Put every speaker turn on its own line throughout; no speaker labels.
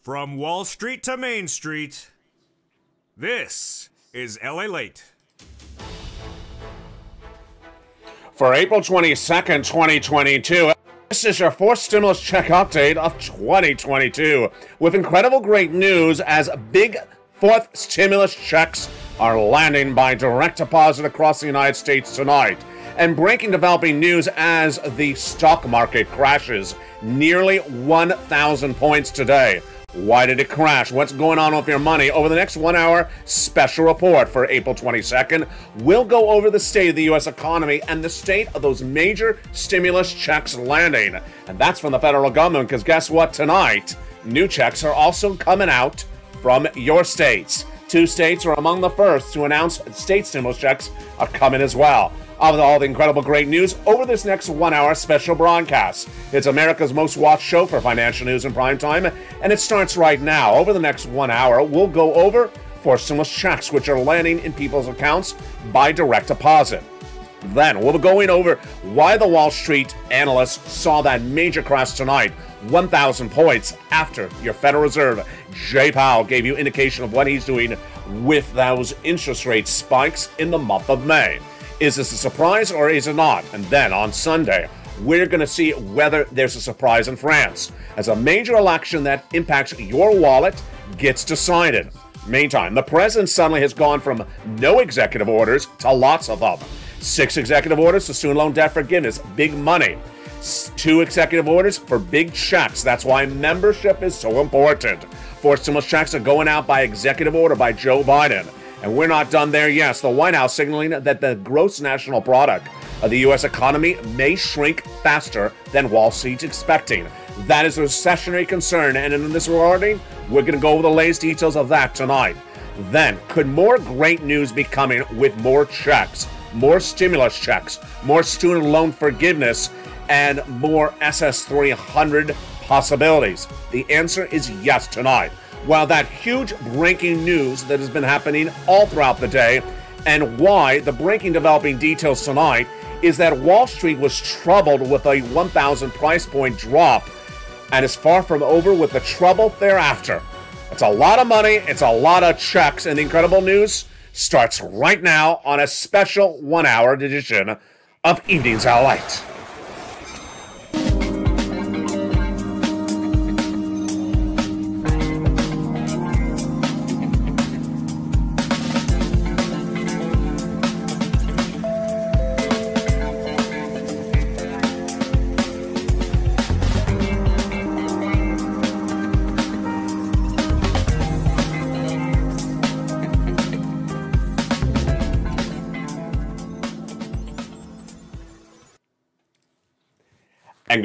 From Wall Street to Main Street, this is LA Late.
For April 22nd, 2022, this is your fourth stimulus check update of 2022 with incredible great news as big fourth stimulus checks are landing by direct deposit across the United States tonight. And breaking developing news as the stock market crashes nearly 1,000 points today. Why did it crash? What's going on with your money? Over the next one hour special report for April 22nd, we'll go over the state of the U.S. economy and the state of those major stimulus checks landing. And that's from the federal government, because guess what? Tonight, new checks are also coming out from your states. Two states are among the first to announce state stimulus checks are coming as well of all the incredible great news over this next one hour special broadcast. It's America's most watched show for financial news in prime time, and it starts right now. Over the next one hour, we'll go over stimulus checks which are landing in people's accounts by direct deposit. Then we'll be going over why the Wall Street analysts saw that major crash tonight, 1,000 points after your Federal Reserve, Jay Powell, gave you indication of what he's doing with those interest rate spikes in the month of May. Is this a surprise or is it not? And then on Sunday, we're going to see whether there's a surprise in France as a major election that impacts your wallet gets decided. Meantime, the president suddenly has gone from no executive orders to lots of them. Six executive orders to student loan debt forgiveness, big money. Two executive orders for big checks. That's why membership is so important. Four stimulus checks are going out by executive order by Joe Biden. And we're not done there. Yes, the White House signaling that the gross national product of the U.S. economy may shrink faster than Wall Street's expecting. That is a recessionary concern, and in this recording, we're going to go over the latest details of that tonight. Then, could more great news be coming with more checks, more stimulus checks, more student loan forgiveness, and more SS 300 possibilities? The answer is yes tonight while that huge breaking news that has been happening all throughout the day, and why the breaking developing details tonight is that Wall Street was troubled with a 1,000 price point drop and is far from over with the trouble thereafter. It's a lot of money, it's a lot of checks, and the incredible news starts right now on a special one hour edition of Evenings LALATE.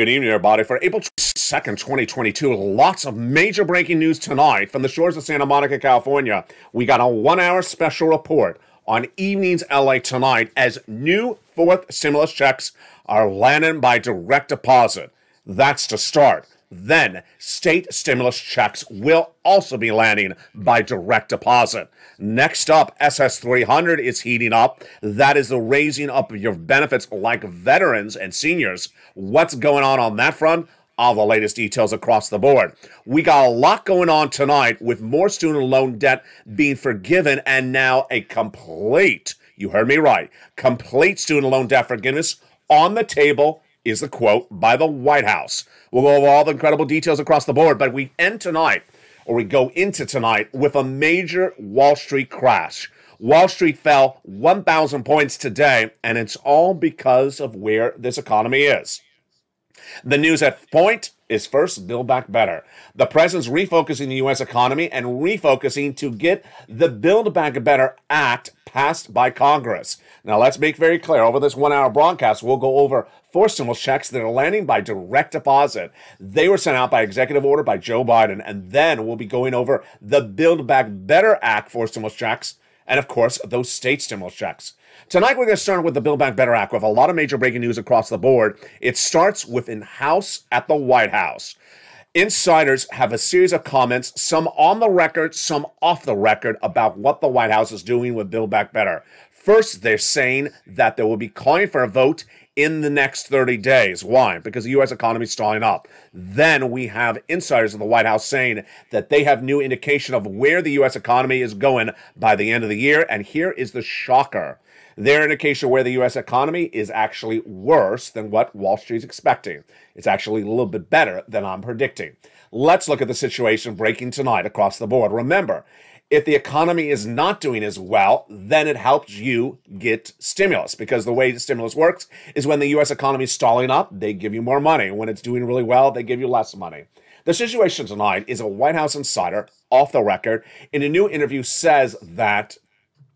Good evening, everybody. For April 2nd, 2022, lots of major breaking news tonight from the shores of Santa Monica, California. We got a one hour special report on Evenings LA tonight as new fourth stimulus checks are landing by direct deposit. That's to start. Then, state stimulus checks will also be landing by direct deposit. Next up, SS 300 is heating up. That is the raising up of your benefits like veterans and seniors. What's going on on that front? All the latest details across the board. We got a lot going on tonight with more student loan debt being forgiven and now a complete, you heard me right, complete student loan debt forgiveness on the table is the quote by the White House. We'll go over all the incredible details across the board, but we end tonight, or we go into tonight, with a major Wall Street crash. Wall Street fell 1,000 points today, and it's all because of where this economy is. The news at point is first Build Back Better. The president's refocusing the U.S. economy and refocusing to get the Build Back Better Act passed by Congress. Now, let's make very clear over this one hour broadcast, we'll go over four stimulus checks that are landing by direct deposit. They were sent out by executive order by Joe Biden. And then we'll be going over the Build Back Better Act for stimulus checks. And of course, those state stimulus checks. Tonight, we're going to start with the Build Back Better Act with a lot of major breaking news across the board. It starts with in house at the White House. Insiders have a series of comments, some on the record, some off the record, about what the White House is doing with Build Back Better. First, they're saying that they will be calling for a vote in the next 30 days. Why? Because the U.S. economy is stalling up. Then we have insiders of the White House saying that they have new indication of where the U.S. economy is going by the end of the year. And here is the shocker. Their indication where the U.S. economy is actually worse than what Wall Street is expecting. It's actually a little bit better than I'm predicting. Let's look at the situation breaking tonight across the board. Remember, if the economy is not doing as well, then it helps you get stimulus because the way stimulus works is when the US economy is stalling up, they give you more money. When it's doing really well, they give you less money. The situation tonight is a White House insider off the record in a new interview says that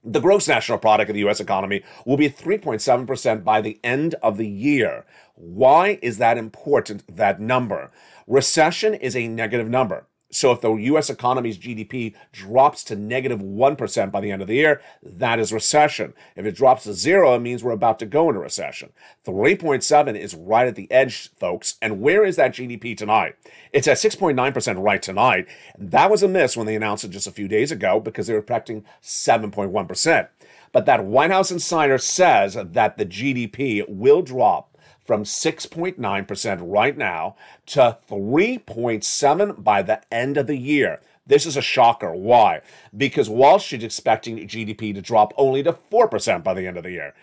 the gross national product of the US economy will be 3.7% by the end of the year. Why is that important, that number? Recession is a negative number. So if the US economy's GDP drops to negative 1 by the end of the year, that is recession. If it drops to zero, it means we're about to go into recession. 3.7 is right at the edge, folks. And where is that GDP tonight? It's at 6.9% right tonight. That was a miss when they announced it just a few days ago because they were expecting 7.1%. But that White House insider says that the GDP will drop from 6.9% right now to 3.7 by the end of the year. This is a shocker. Why? Because Wall Street is expecting GDP to drop only to 4% by the end of the year.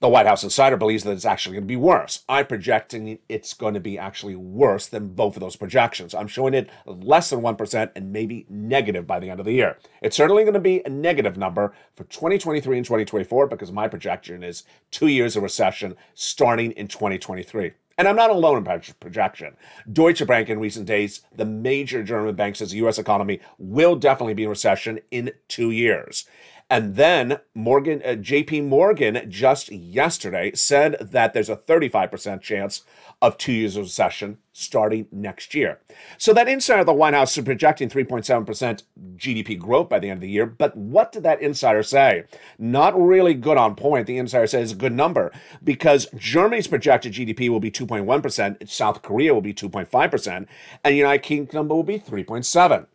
The White House insider believes that it's actually going to be worse. I'm projecting it's going to be actually worse than both of those projections. I'm showing it less than 1% and maybe negative by the end of the year. It's certainly going to be a negative number for 2023 and 2024 because my projection is two years of recession starting in 2023. And I'm not alone in projection. Deutsche Bank in recent days, the major German bank says the US economy will definitely be in recession in two years. And then Morgan, uh, JP Morgan just yesterday said that there's a 35% chance of two years of recession starting next year. So that insider of the White House is projecting 3.7% GDP growth by the end of the year. But what did that insider say? Not really good on point. The insider says a good number because Germany's projected GDP will be 2.1%, South Korea will be 2.5%, and United Kingdom number will be 3.7.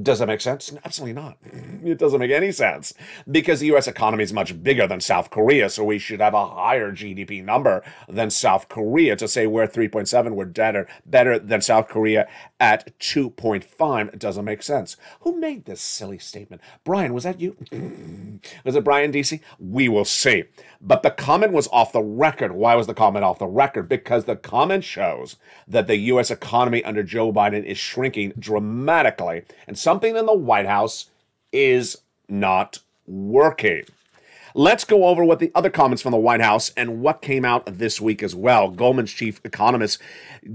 Does that make sense? Absolutely not. It doesn't make any sense because the US economy is much bigger than South Korea, so we should have a higher GDP number than South Korea. To say we're 3.7, we're better, better than South Korea at 2.5 it doesn't make sense. Who made this silly statement? Brian, was that you? was it Brian Deese? We will see. But the comment was off the record. Why was the comment off the record? Because the comment shows that the US economy under Joe Biden is shrinking dramatically and something in the White House is not working. Let's go over what the other comments from the White House and what came out this week as well. Goldman's chief economist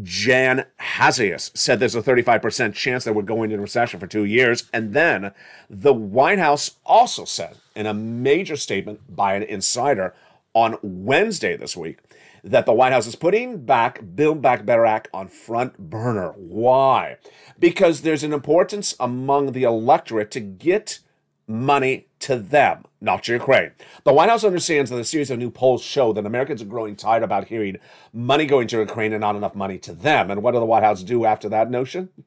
Jan Hatzius said there's a 35% chance that we're going into recession for two years. And then the White House also said in a major statement by an insider on Wednesday this week that the White House is putting back Build Back Better Act on front burner. Why? Because there's an importance among the electorate to get money to them, not to Ukraine. The White House understands that a series of new polls show that Americans are growing tired about hearing money going to Ukraine and not enough money to them. And what did the White House do after that notion?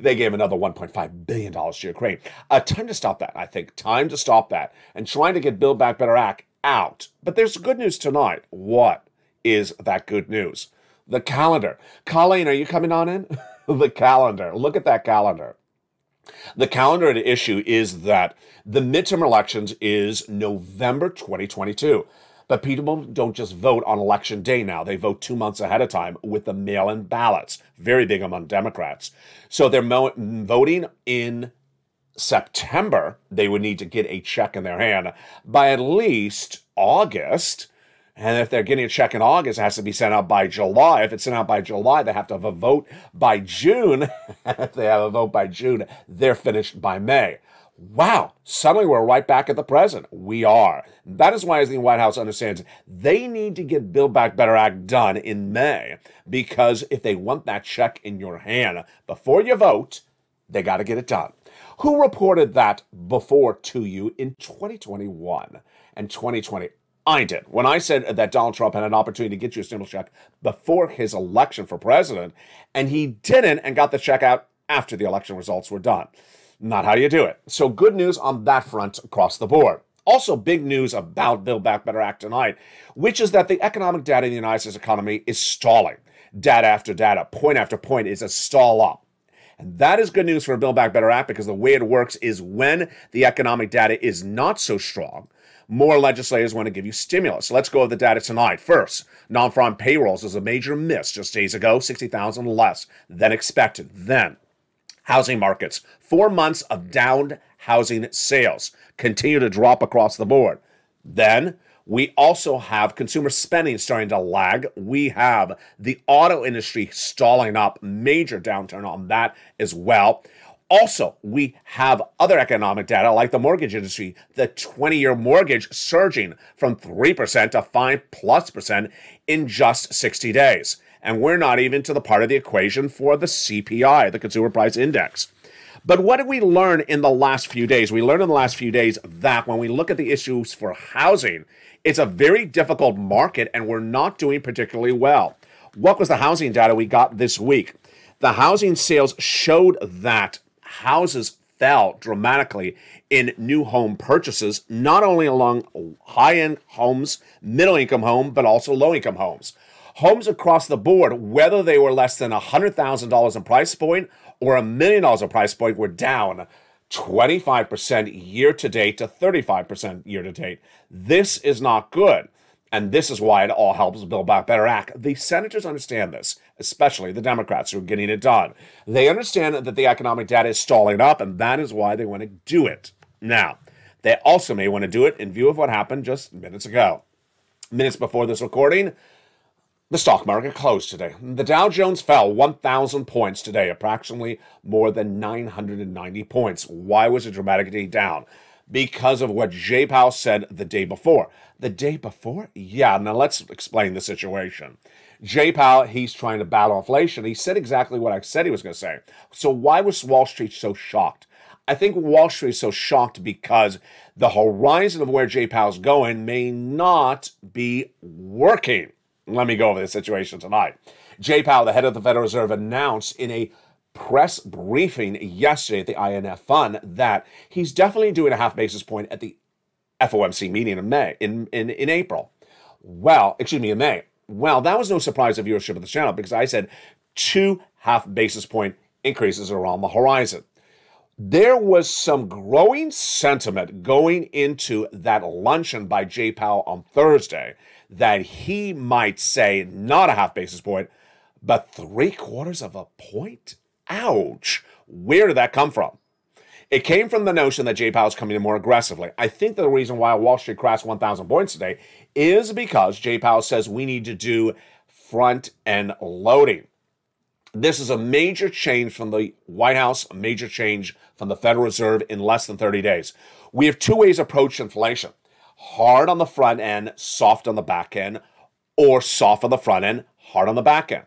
They gave another $1.5 billion to Ukraine. Uh, time to stop that, I think. Time to stop that. And trying to get Build Back Better Act out. But there's good news tonight. What? Is that good news. The calendar. Colleen, are you coming on in? the calendar. Look at that calendar. The calendar at issue is that the midterm elections is November 2022. But people don't just vote on election day now. They vote two months ahead of time with the mail in ballots. Very big among Democrats. So they're voting in September. They would need to get a check in their hand by at least August and if they're getting a check in August, it has to be sent out by July. If it's sent out by July, they have to have a vote by June. if they have a vote by June, they're finished by May. Wow, suddenly we're right back at the present. We are. That is why, as the White House understands, they need to get Build Back Better Act done in May because if they want that check in your hand before you vote, they got to get it done. Who reported that before to you in 2021 and 2020? I did. When I said that Donald Trump had an opportunity to get you a stimulus check before his election for president, and he didn't and got the check out after the election results were done. Not how you do it. So, good news on that front across the board. Also, big news about Build Back Better Act tonight, which is that the economic data in the United States economy is stalling. Data after data, point after point is a stall up. And that is good news for Build Back Better Act because the way it works is when the economic data is not so strong, more legislators want to give you stimulus. Let's go over the data tonight. First, non-farm payrolls is a major miss just days ago, 60,000 less than expected. Then, housing markets, four months of downed housing sales continue to drop across the board. Then, we also have consumer spending starting to lag. We have the auto industry stalling up, major downturn on that as well. Also, we have other economic data like the mortgage industry, the 20 year mortgage surging from 3% to 5 plus percent in just 60 days. And we're not even to the part of the equation for the CPI, the Consumer Price Index. But what did we learn in the last few days? We learned in the last few days that when we look at the issues for housing, it's a very difficult market and we're not doing particularly well. What was the housing data we got this week? The housing sales showed that houses fell dramatically in new home purchases, not only along high end homes, middle income home, but also low income homes. Homes across the board, whether they were less than $100,000 in price point or a million dollars in price point, were down 25% year to date to 35% year to date. This is not good. And this is why it all helps Build Back Better Act. The senators understand this, especially the Democrats who are getting it done. They understand that the economic data is stalling up, and that is why they want to do it. Now, they also may want to do it in view of what happened just minutes ago. Minutes before this recording, the stock market closed today. The Dow Jones fell 1,000 points today, approximately more than 990 points. Why was it dramatically down? Because of what Jay Powell said the day before. The day before? Yeah, now let's explain the situation. Jay Powell, he's trying to battle inflation. He said exactly what I said he was going to say. So why was Wall Street so shocked? I think Wall Street is so shocked because the horizon of where Jay Powell's going may not be working. Let me go over the situation tonight. Jay Powell, the head of the Federal Reserve, announced in a press briefing yesterday at the IMF Fund that he's definitely doing a half basis point at the FOMC meeting in May, in, in, in April. Well, excuse me, in May. Well, that was no surprise to viewership of the channel because I said two half basis point increases are on the horizon. There was some growing sentiment going into that luncheon by Jay Powell on Thursday that he might say not a half basis point, but three quarters of a point? Ouch. Where did that come from? It came from the notion that Jay Powell is coming in more aggressively. I think the reason why Wall Street crashed 1,000 points today is because Jay Powell says we need to do front end loading. This is a major change from the White House, a major change from the Federal Reserve in less than 30 days. We have two ways approach inflation hard on the front end, soft on the back end, or soft on the front end, hard on the back end.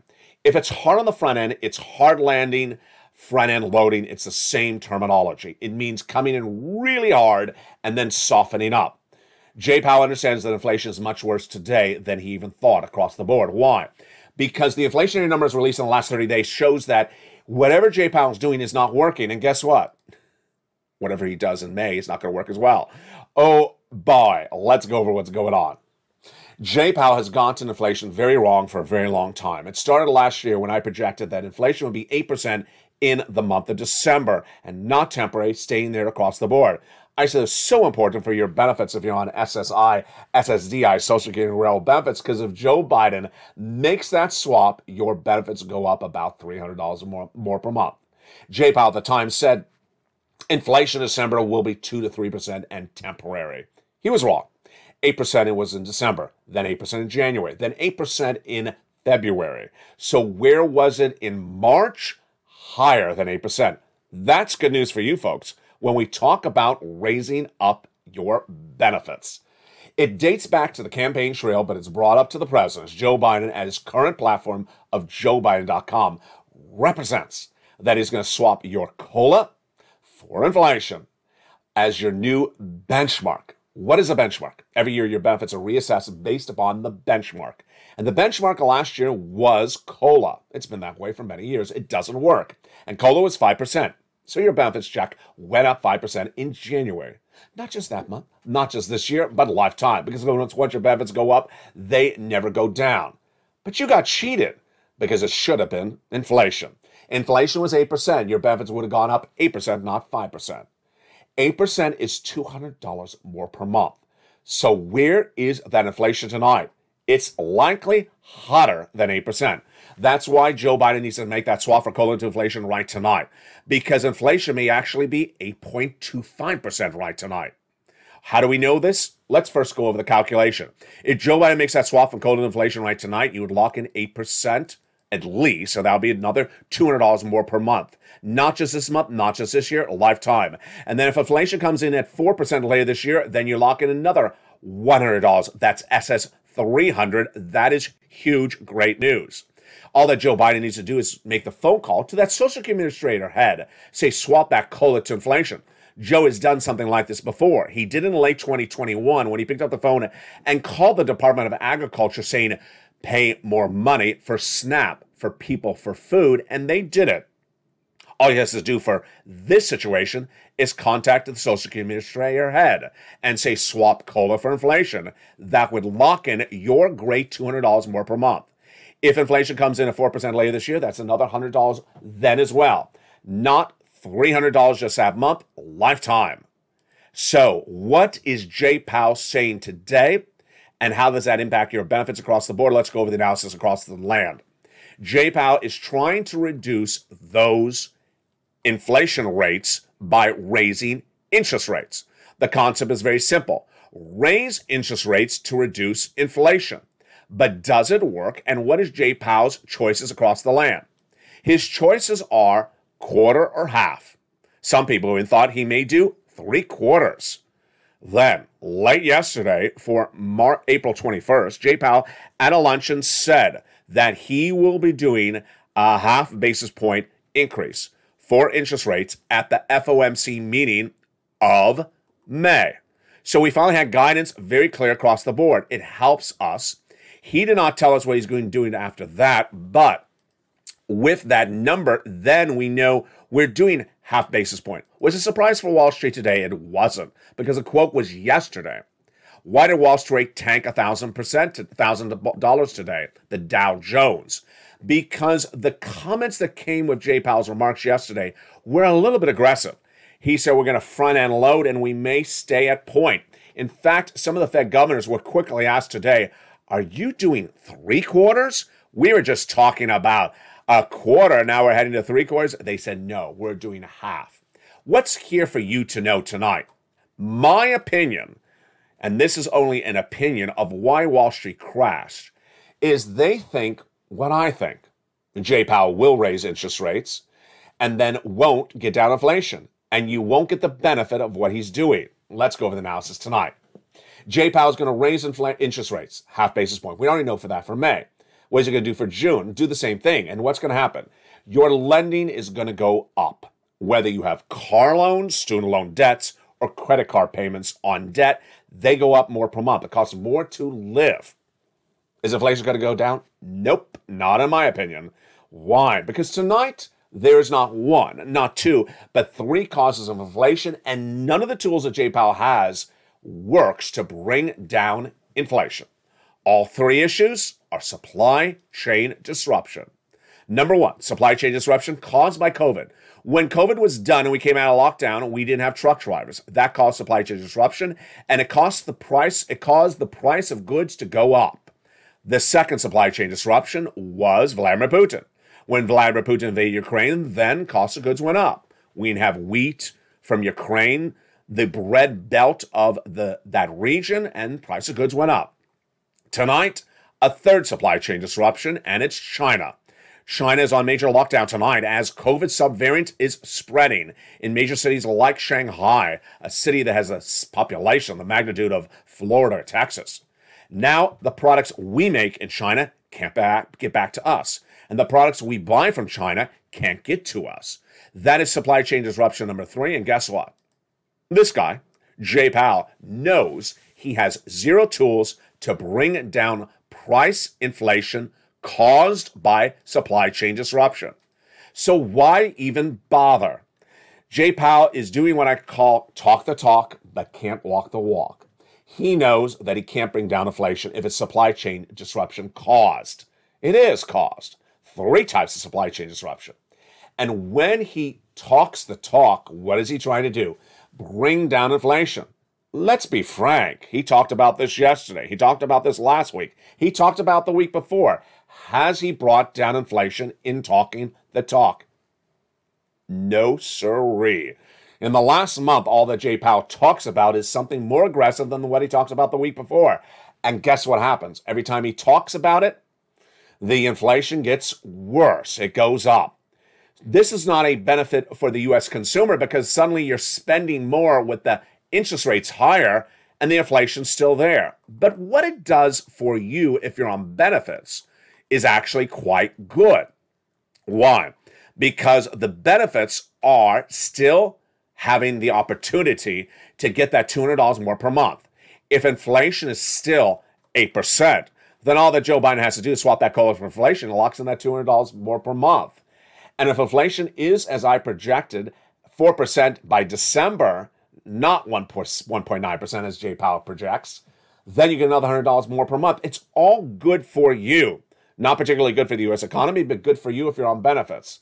If it's hard on the front end, it's hard landing, front end loading. It's the same terminology. It means coming in really hard and then softening up. Jay Powell understands that inflation is much worse today than he even thought across the board. Why? Because the inflationary numbers released in the last 30 days shows that whatever Jay Powell is doing is not working. And guess what? Whatever he does in May is not going to work as well. Oh boy, let's go over what's going on. Jay Powell has gotten inflation very wrong for a very long time. It started last year when I projected that inflation would be 8% in the month of December and not temporary, staying there across the board. I said it's so important for your benefits if you're on SSI, SSDI, Social Security and Rail benefits, because if Joe Biden makes that swap, your benefits go up about $300 more, more per month. Jay Powell at the time said inflation in December will be 2 to 3% and temporary. He was wrong. 8% it was in December, then 8% in January, then 8% in February. So where was it in March? Higher than 8%. That's good news for you folks when we talk about raising up your benefits. It dates back to the campaign trail, but it's brought up to the president. Joe Biden, at his current platform of joebiden.com, represents that he's going to swap your COLA for inflation as your new benchmark. What is a benchmark? Every year, your benefits are reassessed based upon the benchmark. And the benchmark last year was COLA. It's been that way for many years. It doesn't work. And COLA was 5%. So your benefits check went up 5% in January. Not just that month, not just this year, but lifetime. Because once, your benefits go up, they never go down. But you got cheated because it should have been inflation. Inflation was 8%. Your benefits would have gone up 8%, not 5%. 8% is $200 more per month. So where is that inflation tonight? It's likely hotter than 8%. That's why Joe Biden needs to make that swap for into inflation right tonight, because inflation may actually be 8.25% right tonight. How do we know this? Let's first go over the calculation. If Joe Biden makes that swap from COLA to inflation right tonight, you would lock in 8% at least, so that'll be another $200 more per month. Not just this month, not just this year, a lifetime. And then if inflation comes in at 4% later this year, then you lock in another $100. That's SS 300. That is huge, great news. All that Joe Biden needs to do is make the phone call to that Social Security Administrator head, say, swap that COLA to inflation. Joe has done something like this before. He did in late 2021 when he picked up the phone and called the Department of Agriculture saying, pay more money for SNAP, for people, for food, and they did it. All he has to do for this situation is contact the Social Security Administrator head and say swap COLA for inflation. That would lock in your great $200 more per month. If inflation comes in at 4% later this year, that's another $100 then as well. Not $300 just that month, lifetime. So, what is Jay Powell saying today? And how does that impact your benefits across the board? Let's go over the analysis across the land. Powell is trying to reduce those inflation rates by raising interest rates. The concept is very simple raise interest rates to reduce inflation. But does it work? And what is Jay Powell's choices across the land? His choices are quarter or half. Some people even thought he may do three quarters. Then, late yesterday, for Mar- April 21st, Jay Powell at a luncheon said that he will be doing a half basis point increase for interest rates at the FOMC meeting of May. So we finally had guidance very clear across the board. It helps us. He did not tell us what he's going to do after that, but with that number, then we know we're doing half basis point. Was a surprise for Wall Street today? It wasn't, because the quote was yesterday. Why did Wall Street tank a thousand percent, thousand dollars today? The Dow Jones. Because the comments that came with Jay Powell's remarks yesterday were a little bit aggressive. He said we're going to front end load and we may stay at point. In fact, some of the Fed governors were quickly asked today, Are you doing three quarters? We were just talking about a quarter. Now we're heading to three quarters. They said, no, we're doing a half. What's here for you to know tonight? My opinion, and this is only an opinion of why Wall Street crashed, is they think what I think. Jay Powell will raise interest rates and then won't get down inflation. And you won't get the benefit of what he's doing. Let's go over the analysis tonight. Jay Powell is going to raise infl- interest rates, half basis point. We already know for that for May. What is it going to do for June? Do the same thing. And what's going to happen? Your lending is going to go up. Whether you have car loans, student loan debts, or credit card payments on debt, they go up more per month. It costs more to live. Is inflation going to go down? Nope, not in my opinion. Why? Because tonight, there's not one, not two, but three causes of inflation, and none of the tools that Jay Powell has works to bring down inflation. All three issues are supply chain disruption. Number one, supply chain disruption caused by COVID. When COVID was done and we came out of lockdown, we didn't have truck drivers. That caused supply chain disruption, and it cost the price. It caused the price of goods to go up. The second supply chain disruption was Vladimir Putin. When Vladimir Putin invaded Ukraine, then cost of goods went up. We didn't have wheat from Ukraine, the bread belt of the that region, and price of goods went up. Tonight, a third supply chain disruption, and it's China. China is on major lockdown tonight as COVID subvariant is spreading in major cities like Shanghai, a city that has a population the magnitude of Florida or Texas. Now, the products we make in China can't back, get back to us, and the products we buy from China can't get to us. That is supply chain disruption number three. And guess what? This guy, Jay Powell, knows he has zero tools to bring down price inflation caused by supply chain disruption. So, why even bother? Jay Powell is doing what I call talk the talk, but can't walk the walk. He knows that he can't bring down inflation if it's supply chain disruption caused. It is caused. Three types of supply chain disruption. And when he talks the talk, what is he trying to do? Bring down inflation. Let's be frank. He talked about this yesterday. He talked about this last week. He talked about the week before. Has he brought down inflation in talking the talk? No, sirree. In the last month, all that Jay Powell talks about is something more aggressive than what he talks about the week before. And guess what happens? Every time he talks about it, the inflation gets worse. It goes up. This is not a benefit for the US consumer because suddenly you're spending more with the interest rates higher and the inflation's still there. But what it does for you if you're on benefits is actually quite good. Why? Because the benefits are still having the opportunity to get that $200 more per month. If inflation is still 8%, then all that Joe Biden has to do is swap that COLA for inflation and locks in that $200 more per month. And if inflation is, as I projected, 4% by December, not 1.9% as Jay Powell projects, then you get another $100 more per month. It's all good for you. Not particularly good for the US economy, but good for you if you're on benefits.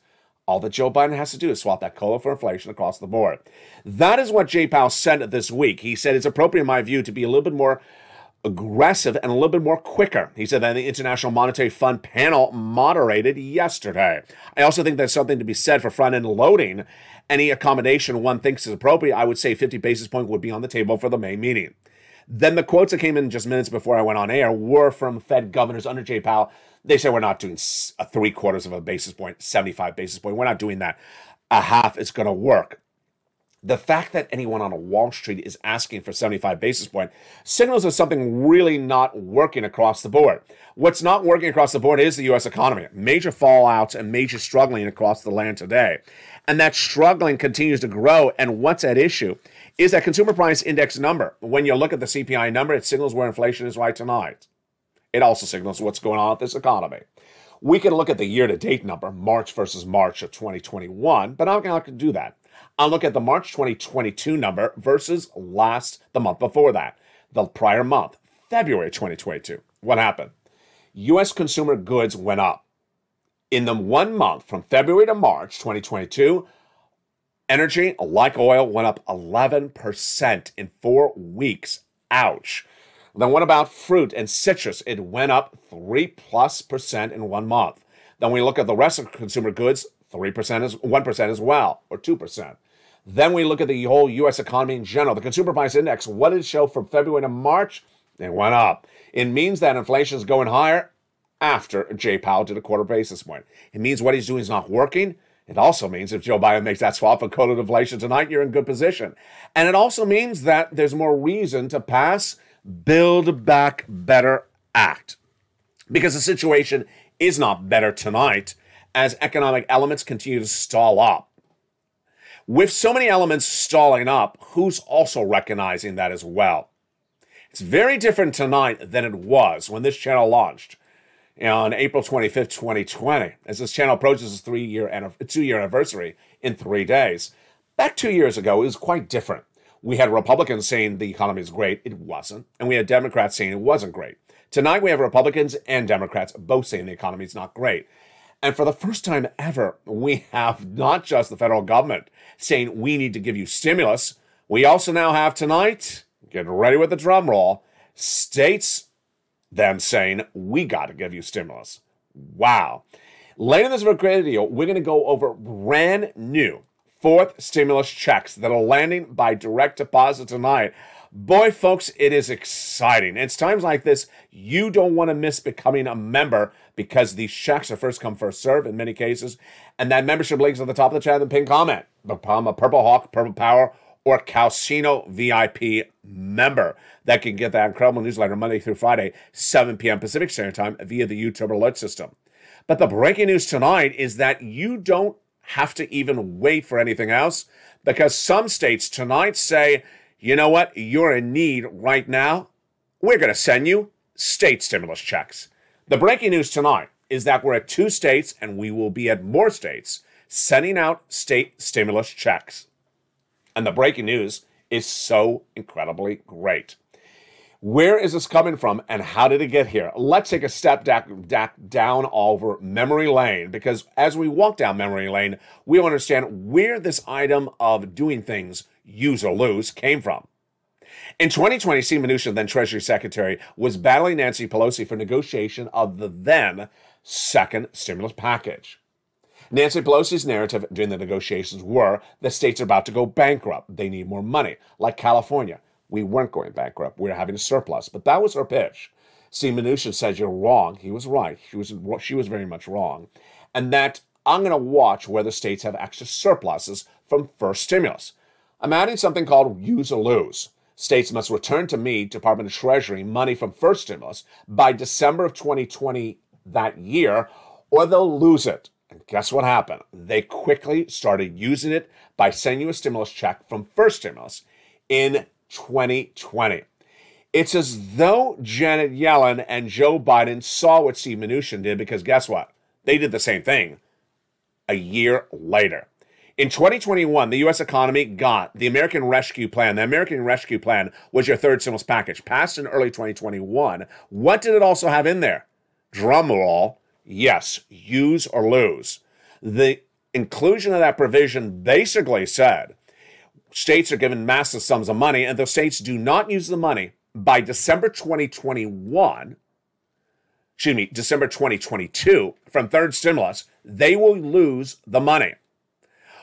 All that Joe Biden has to do is swap that COLA for inflation across the board. That is what Jay Powell said this week. He said it's appropriate, in my view, to be a little bit more aggressive and a little bit more quicker. He said that the International Monetary Fund panel moderated yesterday. I also think there's something to be said for front end loading. Any accommodation one thinks is appropriate, I would say 50 basis point would be on the table for the May meeting. Then the quotes that came in just minutes before I went on air were from Fed governors under Jay Powell. They said we're not doing a three quarters of a basis point, 75 basis point. We're not doing that. A half is going to work the fact that anyone on a Wall Street is asking for 75 basis point signals there's something really not working across the board. What's not working across the board is the U.S. economy. Major fallouts and major struggling across the land today. And that struggling continues to grow. And what's at issue is that consumer price index number. When you look at the CPI number, it signals where inflation is right tonight. It also signals what's going on with this economy. We can look at the year to date number, March versus March of 2021, but I'm not going to do that. I'll look at the March 2022 number versus last, the month before that, the prior month, February 2022. What happened? US consumer goods went up. In the one month from February to March 2022, energy, like oil, went up 11% in four weeks. Ouch. Then what about fruit and citrus? It went up 3 plus percent in one month. Then we look at the rest of consumer goods, 3% is 1% as well, or 2%. Then we look at the whole U.S. economy in general. The consumer price index, what did it show from February to March? It went up. It means that inflation is going higher after Jay Powell did a quarter basis point. It means what he's doing is not working. It also means if Joe Biden makes that swap for COLA inflation tonight, you're in good position. And it also means that there's more reason to pass Build Back Better Act. Because the situation is not better tonight as economic elements continue to stall up. With so many elements stalling up, who's also recognizing that as well? It's very different tonight than it was when this channel launched on April 25th, 2020, as this channel approaches its three year two year anniversary in three days. Back two years ago, it was quite different. We had Republicans saying the economy is great. It wasn't. And we had Democrats saying it wasn't great. Tonight, we have Republicans and Democrats both saying the economy is not great. And for the first time ever, we have not just the federal government saying we need to give you stimulus. We also now have tonight, get ready with the drum roll, states them saying we got to give you stimulus. Wow. Later in this video, we're going to go over brand new fourth stimulus checks that are landing by direct deposit tonight. Boy, folks, it is exciting. It's times like this you don't want to miss becoming a member because these checks are first come, first serve in many cases. And that membership link's at the top of the chat in the pin comment. Become a Purple Hawk, Purple Power, or Calcino VIP member that can get that incredible newsletter Monday through Friday, 7 p.m. Pacific Standard Time via the YouTube alert system. But the breaking news tonight is that you don't have to even wait for anything else because some states tonight say, you know what, you're in need right now. We're going to send you state stimulus checks. The breaking news tonight is that we're at two states and we will be at more states sending out state stimulus checks. And the breaking news is so incredibly great. Where is this coming from and how did it get here? Let's take a step back down over memory lane because as we walk down memory lane, we understand where this item of doing things, use or lose, came from. In 2020, Steve Mnuchin, then Treasury Secretary, was battling Nancy Pelosi for negotiation of the then second stimulus package. Nancy Pelosi's narrative during the negotiations were the states are about to go bankrupt. They need more money, like California. We weren't going bankrupt. We were having a surplus. But that was her pitch. See, Mnuchin says you're wrong. He was right. She was, she was very much wrong. And that I'm going to watch whether states have extra surpluses from first stimulus. I'm adding something called use or lose. States must return to me, Department of Treasury, money from first stimulus by December of 2020 that year, or they'll lose it. And guess what happened? They quickly started using it by sending you a stimulus check from first stimulus in 2020. It's as though Janet Yellen and Joe Biden saw what Steve Mnuchin did because guess what? They did the same thing a year later. In 2021, the U.S. economy got the American Rescue Plan. The American Rescue Plan was your third stimulus package, passed in early 2021. What did it also have in there? Drum roll. Yes, use or lose. The inclusion of that provision basically said states are given massive sums of money, and the states do not use the money by December 2021, excuse me, December 2022, from third stimulus, they will lose the money.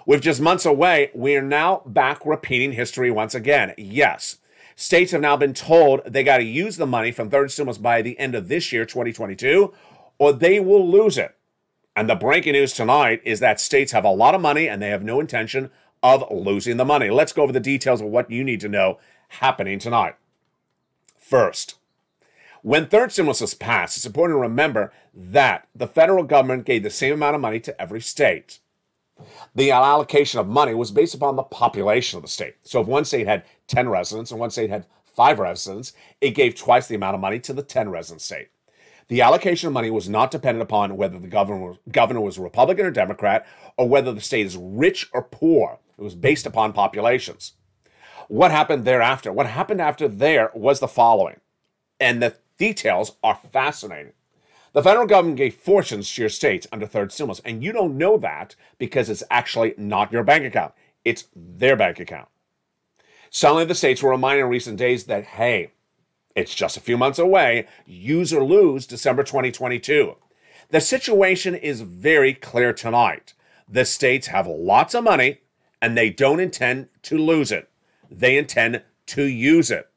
With just months away, we are now back repeating history once again. Yes, states have now been told they got to use the money from third stimulus by the end of this year, 2022, or they will lose it. And the breaking news tonight is that states have a lot of money and they have no intention of losing the money. Let's go over the details of what you need to know happening tonight. First, when third stimulus passed, it's important to remember that the federal government gave the same amount of money to every state. The allocation of money was based upon the population of the state. So if one state had 10 residents and one state had five residents, it gave twice the amount of money to the 10 resident state. The allocation of money was not dependent upon whether the governor was, governor was Republican or Democrat or whether the state is rich or poor. It was based upon populations. What happened thereafter? What happened after there was the following, and the details are fascinating. The federal government gave fortunes to your states under third stimulus, and you don't know that because it's actually not your bank account. It's their bank account. Suddenly, the states were reminded in recent days that, hey, it's just a few months away, use or lose December 2022. The situation is very clear tonight. The states have lots of money and they don't intend to lose it. They intend to use it.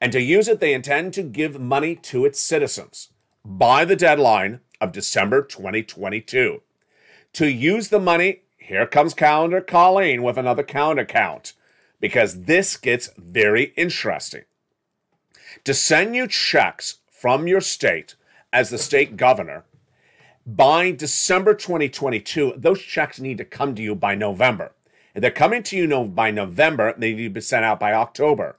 And to use it, they intend to give money to its citizens by the deadline of December 2022. To use the money, here comes calendar Colleen with another calendar count because this gets very interesting. To send you checks from your state as the state governor by December 2022, those checks need to come to you by November. If they're coming to you by November, they need to be sent out by October.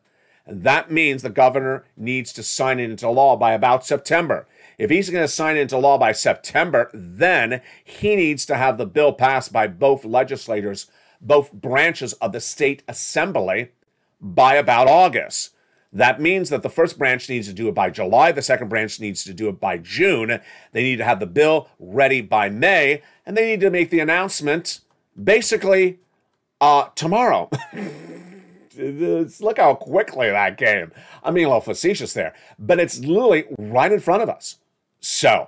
And that means the governor needs to sign it into law by about September. If he's going to sign it into law by September, then he needs to have the bill passed by both legislators, both branches of the state assembly by about August. That means that the first branch needs to do it by July, the second branch needs to do it by June. They need to have the bill ready by May, and they need to make the announcement basically uh, tomorrow. Look how quickly that came. I mean, a little facetious there, but it's literally right in front of us. So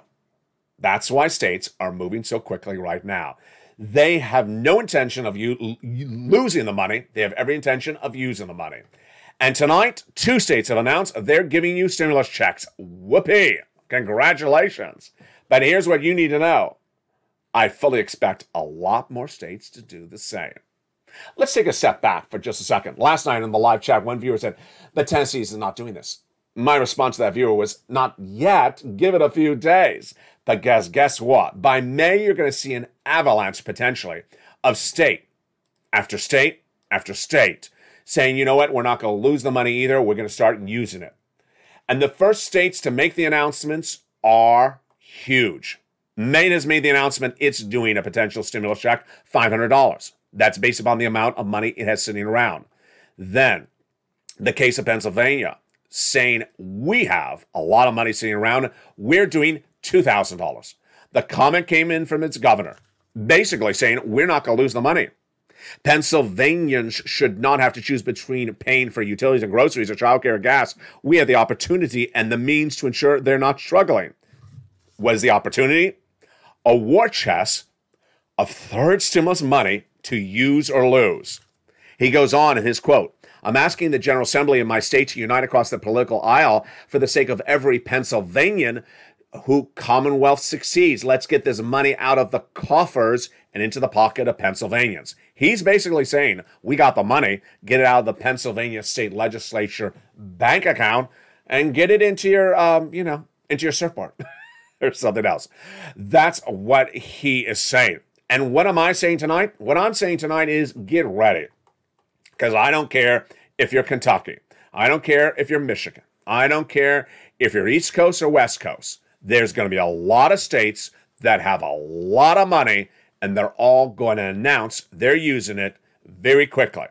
that's why states are moving so quickly right now. They have no intention of you losing the money. They have every intention of using the money. And tonight, two states have announced they're giving you stimulus checks. Whoopee! Congratulations. But here's what you need to know I fully expect a lot more states to do the same. Let's take a step back for just a second. Last night in the live chat, one viewer said, but Tennessee is not doing this. My response to that viewer was, not yet, give it a few days. But guess, guess what? By May, you're going to see an avalanche potentially of state after state after state saying, you know what, we're not going to lose the money either. We're going to start using it. And the first states to make the announcements are huge. Maine has made the announcement it's doing a potential stimulus check, $500. That's based upon the amount of money it has sitting around. Then, the case of Pennsylvania saying we have a lot of money sitting around. We're doing $2,000. The comment came in from its governor, basically saying we're not going to lose the money. Pennsylvanians should not have to choose between paying for utilities and groceries or childcare or gas. We have the opportunity and the means to ensure they're not struggling. What is the opportunity? A war chest of third stimulus money to use or lose. He goes on in his quote I'm asking the General Assembly in my state to unite across the political aisle for the sake of every Pennsylvanian who Commonwealth succeeds. Let's get this money out of the coffers and into the pocket of Pennsylvanians. He's basically saying, we got the money, get it out of the Pennsylvania state legislature bank account and get it into your, um, you know, into your surfboard or something else. That's what he is saying. And what am I saying tonight? What I'm saying tonight is get ready. Because I don't care if you're Kentucky. I don't care if you're Michigan. I don't care if you're East Coast or West Coast. There's going to be a lot of states that have a lot of money and they're all going to announce they're using it very quickly.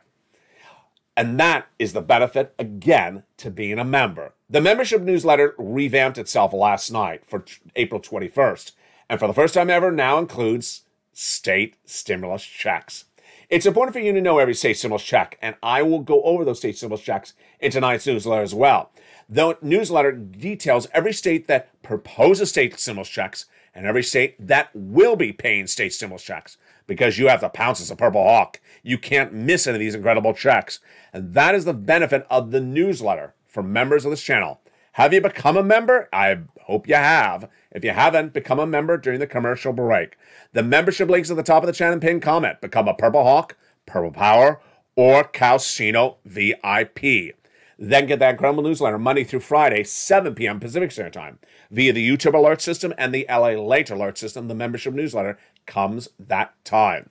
And that is the benefit, again, to being a member. The membership newsletter revamped itself last night for April 21st, and for the first time ever, now includes state stimulus checks. It's important for you to know every state stimulus check, and I will go over those state stimulus checks in tonight's newsletter as well. The newsletter details every state that proposes state stimulus checks and every state that will be paying state stimulus checks because you have to pounce as a Purple Hawk. You can't miss any of these incredible checks. And that is the benefit of the newsletter for members of this channel. Have you become a member? I hope you have. If you haven't, become a member during the commercial break. The membership links at the top of the channel and pin comment. Become a Purple Hawk, Purple Power, or Calcino VIP. Then get that incredible newsletter Monday through Friday, 7 p.m. Pacific Standard Time. Via the YouTube alert system and the LALATE alert system, the membership newsletter comes that time.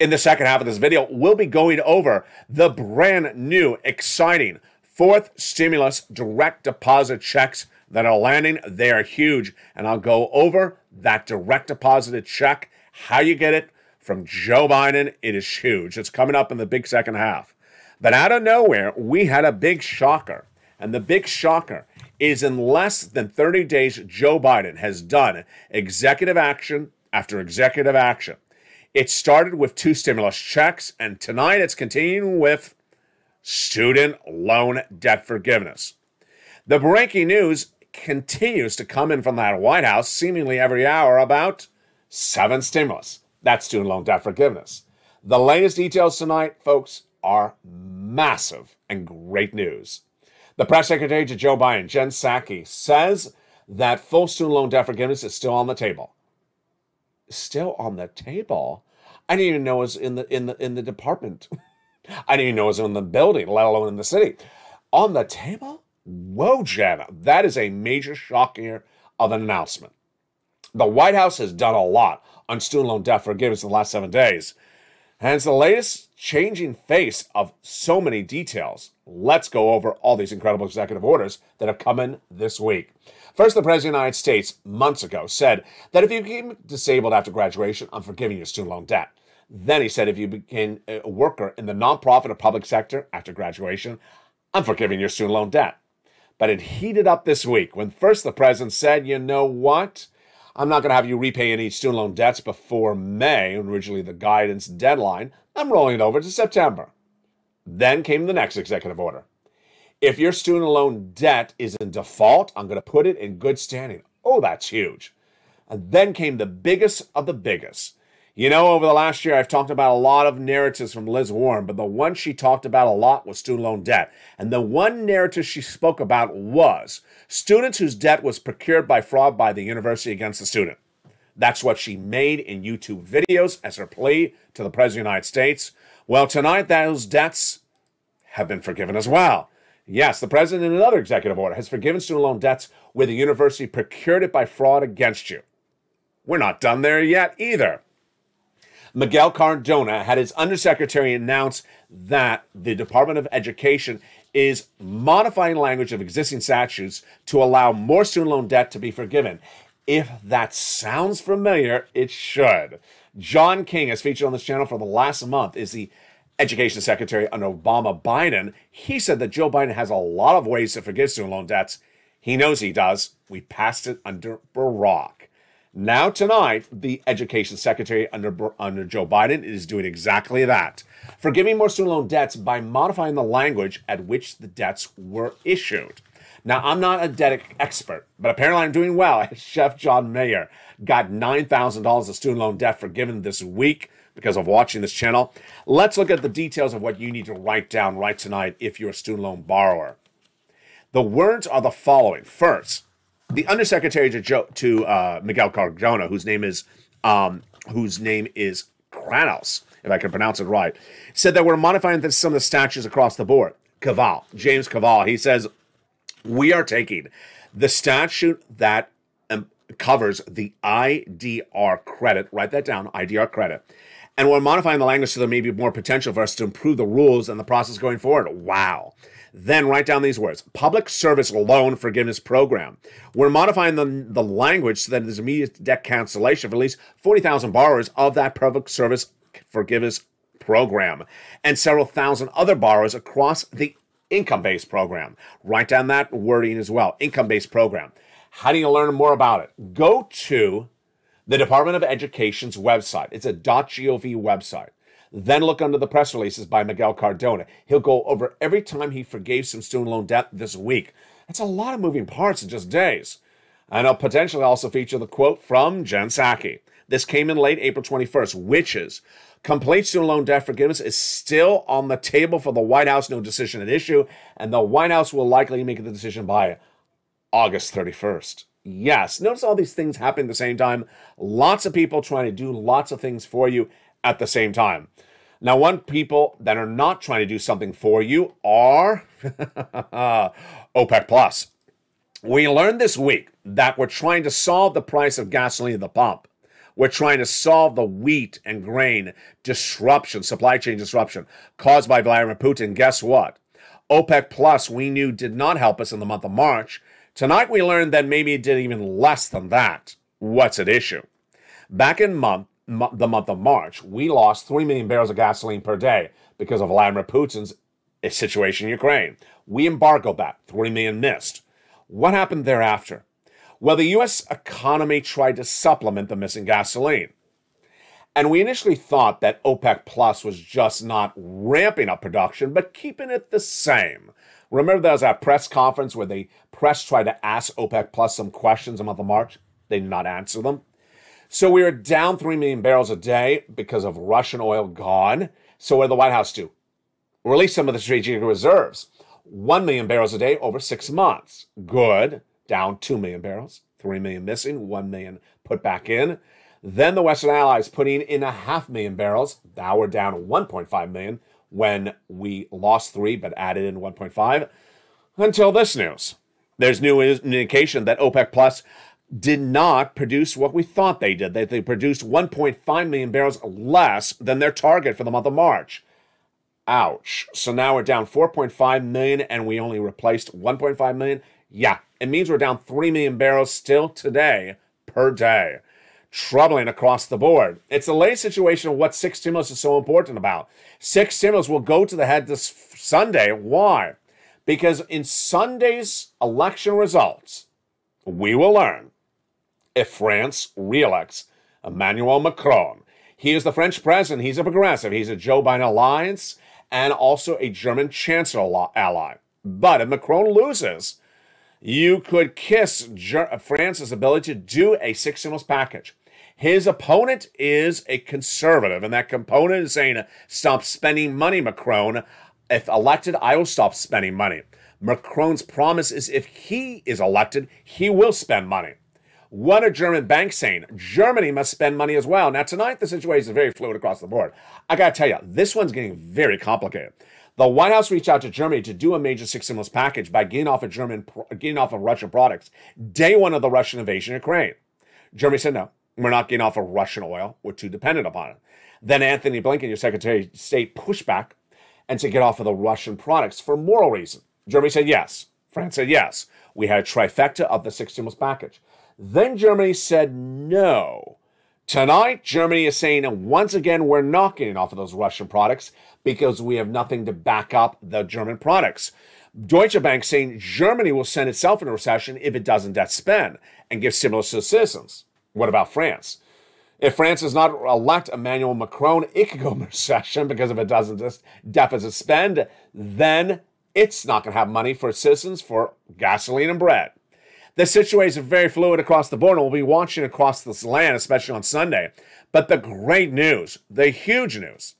In the second half of this video, we'll be going over the brand new, exciting fourth stimulus direct deposit checks that are landing. They are huge. And I'll go over that direct deposited check, how you get it from Joe Biden. It is huge. It's coming up in the big second half. But out of nowhere, we had a big shocker. And the big shocker is in less than 30 days, Joe Biden has done executive action after executive action. It started with two stimulus checks, and tonight it's continuing with student loan debt forgiveness. The breaking news continues to come in from that White House seemingly every hour about seven stimulus. That's student loan debt forgiveness. The latest details tonight, folks, are massive and great news. The press secretary to Joe Biden, Jen Psaki, says that full student loan debt forgiveness is still on the table. Still on the table? I didn't even know it was in the in the in the department. I didn't even know it was in the building, let alone in the city. On the table? Whoa, Jenna, that is a major shock here of an announcement. The White House has done a lot on student loan debt forgiveness in the last seven days. And it's the latest changing face of so many details. Let's go over all these incredible executive orders that have come in this week. First, the President of the United States months ago said that if you became disabled after graduation, I'm forgiving your student loan debt. Then he said if you became a worker in the nonprofit or public sector after graduation, I'm forgiving your student loan debt. But it heated up this week when first the president said, you know what? I'm not going to have you repay any student loan debts before May, originally the guidance deadline. I'm rolling it over to September. Then came the next executive order. If your student loan debt is in default, I'm going to put it in good standing. Oh, that's huge. And then came the biggest of the biggest. You know, over the last year, I've talked about a lot of narratives from Liz Warren, but the one she talked about a lot was student loan debt. And the one narrative she spoke about was students whose debt was procured by fraud by the university against the student. That's what she made in YouTube videos as her plea to the President of the United States. Well, tonight, those debts have been forgiven as well. Yes, the President, in another executive order, has forgiven student loan debts where the university procured it by fraud against you. We're not done there yet either. Miguel Cardona had his undersecretary announce that the Department of Education is modifying language of existing statutes to allow more student loan debt to be forgiven. If that sounds familiar, it should. John King has featured on this channel for the last month is the education secretary under Obama Biden. He said that Joe Biden has a lot of ways to forgive student loan debts. He knows he does. We passed it under Barack. Now tonight, the education secretary under under Joe Biden is doing exactly that, forgiving more student loan debts by modifying the language at which the debts were issued. Now, I'm not a debt expert, but apparently I'm doing well. Chef John Mayer got $9,000 of student loan debt forgiven this week because of watching this channel. Let's look at the details of what you need to write down right tonight if you're a student loan borrower. The words are the following. First, the undersecretary to, Joe, to uh, Miguel Cardona, whose name is um, whose name is Kranos, if I can pronounce it right, said that we're modifying some of the statutes across the board. Kvaal, James Kvaal, he says we are taking the statute that um, covers the IDR credit. Write that down, IDR credit. And we're modifying the language so there may be more potential for us to improve the rules and the process going forward. Wow. Then write down these words Public Service Loan Forgiveness Program. We're modifying the, the language so that there's immediate debt cancellation for at least 40,000 borrowers of that Public Service Forgiveness Program and several thousand other borrowers across the income based program. Write down that wording as well income based program. How do you learn more about it? Go to the Department of Education's website. It's a .gov website. Then look under the press releases by Miguel Cardona. He'll go over every time he forgave some student loan debt this week. That's a lot of moving parts in just days. And I'll potentially also feature the quote from Jen Psaki. This came in late April 21st, which is complete student loan debt forgiveness is still on the table for the White House, no decision at issue, and the White House will likely make the decision by August 31st. Yes, notice all these things happening at the same time. Lots of people trying to do lots of things for you at the same time. Now, one people that are not trying to do something for you are OPEC Plus. We learned this week that we're trying to solve the price of gasoline at the pump. We're trying to solve the wheat and grain disruption, supply chain disruption caused by Vladimir Putin. Guess what? OPEC Plus, we knew did not help us in the month of March. Tonight we learned that maybe it did even less than that. What's at issue? Back in month, the month of March, we lost 3 million barrels of gasoline per day because of Vladimir Putin's eh, situation in Ukraine. We embargoed that. 3 million missed. What happened thereafter? Well, the US economy tried to supplement the missing gasoline. And we initially thought that OPEC Plus was just not ramping up production, but keeping it the same. Remember there was that press conference where the press tried to ask OPEC Plus some questions in the month of March? They did not answer them. So we are down 3 million barrels a day because of Russian oil gone. So what did the White House do? Release some of the strategic reserves. 1 million barrels a day over six months. Good down 2 million barrels, 3 million missing, 1 million put back in. Then the Western Allies putting in a half million barrels. Now we're down 1.5 million when we lost three but added in 1.5 until this news. There's new indication that OPEC Plus did not produce what we thought they did, that they produced 1.5 million barrels less than their target for the month of March. Ouch. So now we're down 4.5 million and we only replaced 1.5 million. Yeah, it means we're down 3 million barrels still today per day. Troubling across the board. It's the latest situation of what six stimulus is so important about. Six stimulus will go to the head this Sunday. Why? Because in Sunday's election results, we will learn if France reelects Emmanuel Macron. He is the French president. He's a progressive. He's a Joe Biden alliance and also a German chancellor ally. But if Macron loses, you could kiss France's ability to do a six stimulus package. His opponent is a conservative, and that component is saying, Stop spending money, Macron. If elected, I will stop spending money. Macron's promise is if he is elected, he will spend money. What are German banks saying? Germany must spend money as well. Now, tonight, the situation is very fluid across the board. I got to tell you, this one's getting very complicated. The White House reached out to Germany to do a major six stimulus package by getting off of German, getting off of Russian products day one of the Russian invasion of Ukraine. Germany said no, we're not getting off of Russian oil. We're too dependent upon it. Then Antony Blinken, your Secretary of State, pushed back and to get off of the Russian products for moral reason. Germany said yes. France said yes. We had a trifecta of the six stimulus package. Then Germany said no. Tonight, Germany is saying once again we're not getting off of those Russian products because we have nothing to back up the German products. Deutsche Bank saying Germany will send itself into recession if it doesn't debt spend and give stimulus to citizens. What about France? If France does not elect Emmanuel Macron, it could go into recession because if it doesn't deficit spend, then it's not going to have money for citizens for gasoline and bread. The situation is very fluid across the board, and we'll be watching across this land, especially on Sunday. But the great news, the huge news,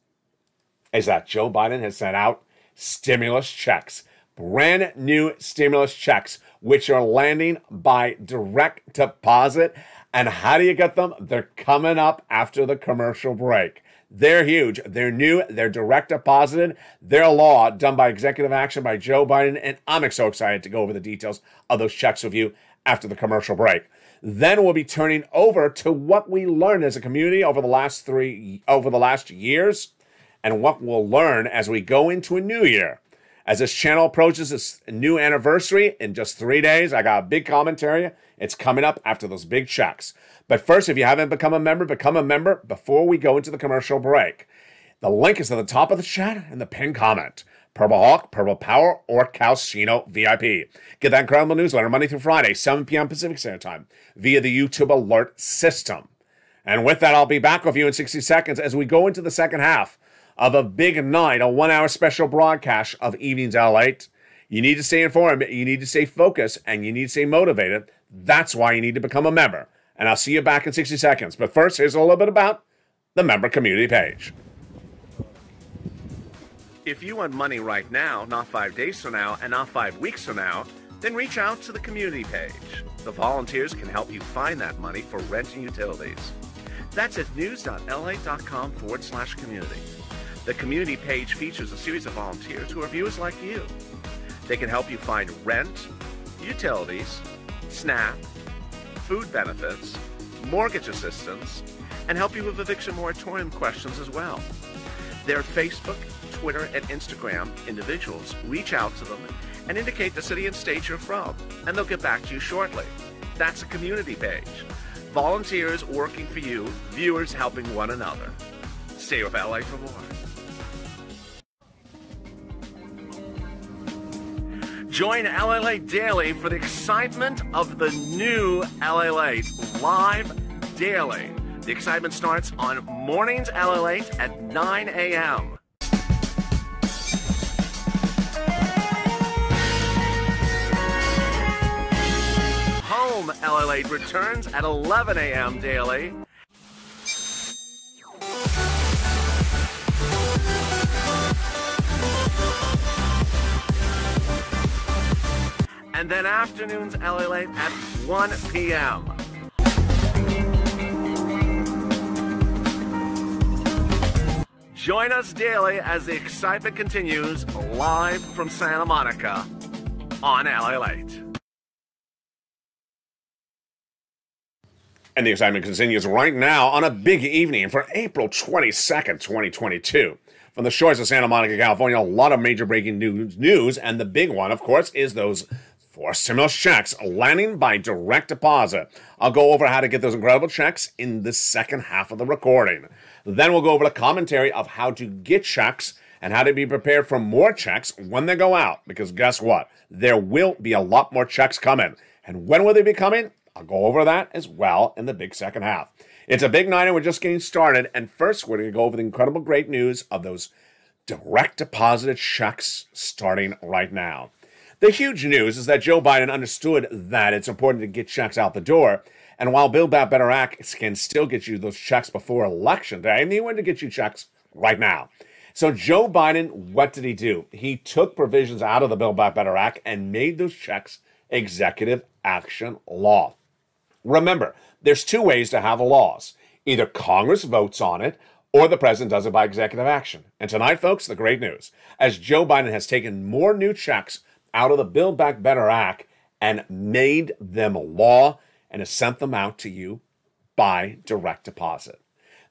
is that Joe Biden has sent out stimulus checks, brand new stimulus checks, which are landing by direct deposit. And how do you get them? They're coming up after the commercial break. They're huge. They're new. They're direct deposited. They're a law done by executive action by Joe Biden. And I'm so excited to go over the details of those checks with you after the commercial break. Then we'll be turning over to what we learned as a community over the last three, over the last years, and what we'll learn as we go into a new year. As this channel approaches its new anniversary in just three days, I got a big commentary. It's coming up after those big checks. But first, if you haven't become a member, become a member before we go into the commercial break. The link is at the top of the chat and the pinned comment. Purple Hawk, Purple Power, or Calcino VIP. Get that incredible newsletter Monday through Friday, 7 p.m. Pacific Standard Time, via the YouTube alert system. And with that, I'll be back with you in 60 seconds as we go into the second half of a big night, a one hour special broadcast of Evenings L8. You need to stay informed, you need to stay focused, and you need to stay motivated. That's why you need to become a member. And I'll see you back in 60 seconds. But first, here's a little bit about the member community page.
If you want money right now, not five days from now, and not five weeks from now, then reach out to the community page. The volunteers can help you find that money for rent and utilities. That's at news.la.com forward slash community. The community page features a series of volunteers who are viewers like you. They can help you find rent, utilities, SNAP, food benefits, mortgage assistance, and help you with eviction moratorium questions as well. Their Facebook, Twitter, and Instagram individuals reach out to them and indicate the city and state you're from, and they'll get back to you shortly. That's a community page. Volunteers working for you, viewers helping one another. Stay with LA for more. Join LALATE Daily for the excitement of the new LALATE live daily. The excitement starts on mornings LALATE at 9 a.m. Home LALATE returns at 11 a.m. daily. And then afternoons LALATE at 1 p.m. Join us daily as the excitement continues live from Santa Monica on LALATE.
And the excitement continues right now on a big evening for April 22nd, 2022. From the shores of Santa Monica, California, a lot of major breaking news, news, and the big one, of course, is those four stimulus checks landing by direct deposit. I'll go over how to get those incredible checks in the second half of the recording. Then we'll go over the commentary of how to get checks and how to be prepared for more checks when they go out. Because guess what? There will be a lot more checks coming. And when will they be coming? I'll go over that as well in the big second half. It's a big night and we're just getting started. And first, we're going to go over the incredible great news of those direct deposited checks starting right now. The huge news is that Joe Biden understood that it's important to get checks out the door. And while Build Back Better Act can still get you those checks before election day, they want to get you checks right now. So Joe Biden, what did he do? He took provisions out of the Build Back Better Act and made those checks executive action law. Remember, there's two ways to have laws. Either Congress votes on it or the president does it by executive action. And tonight, folks, the great news. As Joe Biden has taken more new checks out of the Build Back Better Act and made them a law and has sent them out to you by direct deposit.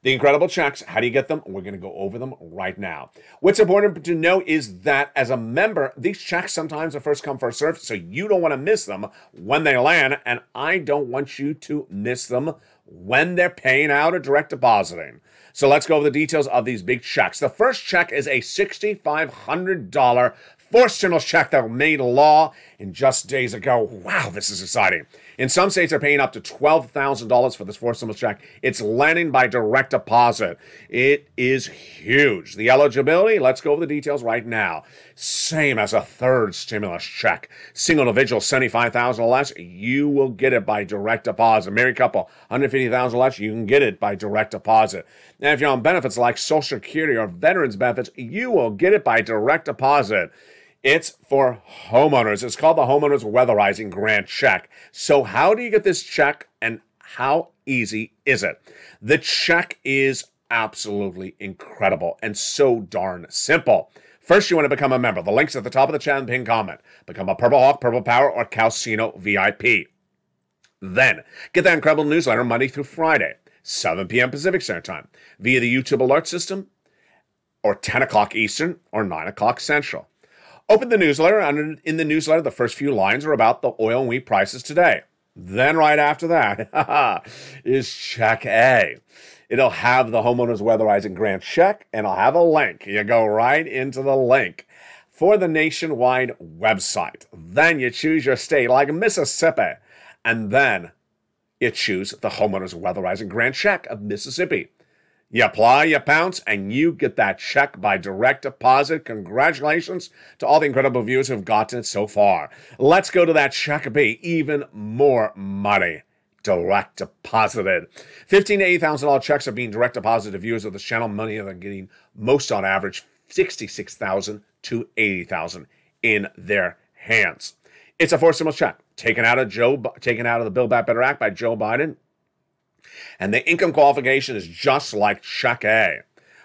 The incredible checks, how do you get them? We're going to go over them right now. What's important to know is that as a member, these checks sometimes are first come, first serve, so you don't want to miss them when they land, and I don't want you to miss them when they're paying out or direct depositing. So let's go over the details of these big checks. The first check is a $6,500 forced stimulus check that made a law in just days ago. Wow, this is exciting. In some states, they're paying up to $12,000 for this forced stimulus check. It's landing by direct deposit. It is huge. The eligibility, let's go over the details right now. Same as a third stimulus check. Single individual, 75000 or less, you will get it by direct deposit. Married couple, 150000 or less, you can get it by direct deposit. And if you're on benefits like Social Security or veterans benefits, you will get it by direct deposit. It's for homeowners. It's called the Homeowners Weatherizing Grant Check. So, how do you get this check and how easy is it? The check is absolutely incredible and so darn simple. First, you want to become a member. The link's at the top of the chat and comment. Become a Purple Hawk, Purple Power, or Calcino VIP. Then, get that incredible newsletter Monday through Friday, 7 p.m. Pacific Standard Time, via the YouTube alert system, or 10 o'clock Eastern, or 9 o'clock Central. Open the newsletter, and in the newsletter, the first few lines are about the oil and wheat prices today. Then, right after that, is check A. It'll have the homeowner's weatherizing grant check, and I'll have a link. You go right into the link for the nationwide website. Then you choose your state, like Mississippi, and then you choose the homeowner's weatherizing grant check of Mississippi. You apply, you pounce, and you get that check by direct deposit. Congratulations to all the incredible viewers who've gotten it so far. Let's go to that check B. Even more money direct deposited. Fifteen to eight thousand dollar checks are being direct deposited to viewers of this channel. Money they're getting most on average sixty-six thousand to eighty thousand in their hands. It's a stimulus check taken out of Joe, taken out of the Build Back Better Act by Joe Biden and the income qualification is just like Check A.